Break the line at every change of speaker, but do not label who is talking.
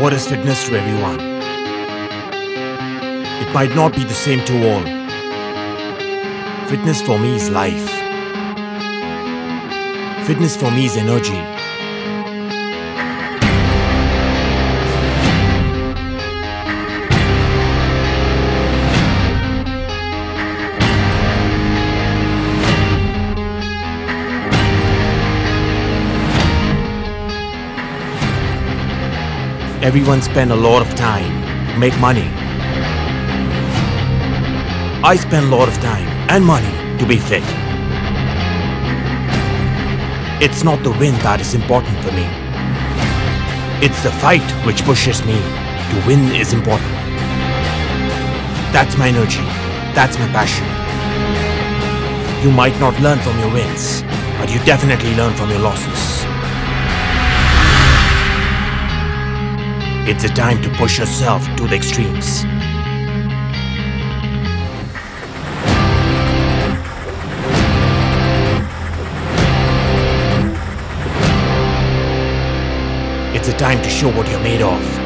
What is fitness to everyone? It might not be the same to all. Fitness for me is life. Fitness for me is energy. Everyone spend a lot of time make money. I spend a lot of time and money to be fit. It's not the win that is important for me. It's the fight which pushes me to win is important. That's my energy. That's my passion. You might not learn from your wins, but you definitely learn from your losses. It's a time to push yourself to the extremes. It's a time to show what you're made of.